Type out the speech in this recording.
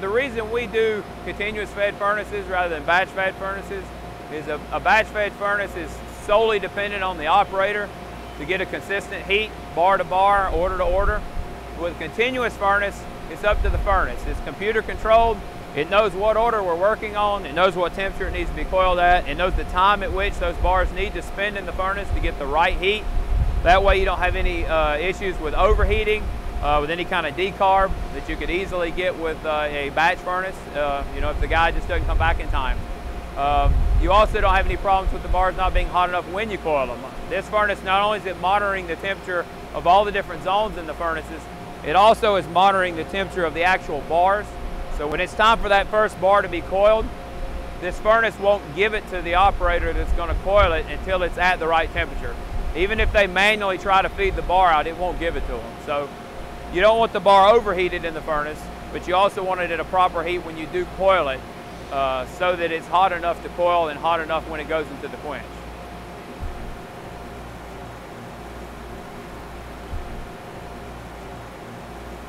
the reason we do continuous fed furnaces rather than batch fed furnaces is a, a batch fed furnace is solely dependent on the operator to get a consistent heat, bar to bar, order to order. With a continuous furnace, it's up to the furnace. It's computer controlled. It knows what order we're working on. It knows what temperature it needs to be coiled at. It knows the time at which those bars need to spin in the furnace to get the right heat. That way you don't have any uh, issues with overheating, uh, with any kind of decarb that you could easily get with uh, a batch furnace, uh, you know, if the guy just doesn't come back in time. Um, you also don't have any problems with the bars not being hot enough when you coil them. This furnace, not only is it monitoring the temperature of all the different zones in the furnaces, it also is monitoring the temperature of the actual bars. So when it's time for that first bar to be coiled, this furnace won't give it to the operator that's going to coil it until it's at the right temperature. Even if they manually try to feed the bar out, it won't give it to them. So you don't want the bar overheated in the furnace, but you also want it at a proper heat when you do coil it uh, so that it's hot enough to coil and hot enough when it goes into the quench.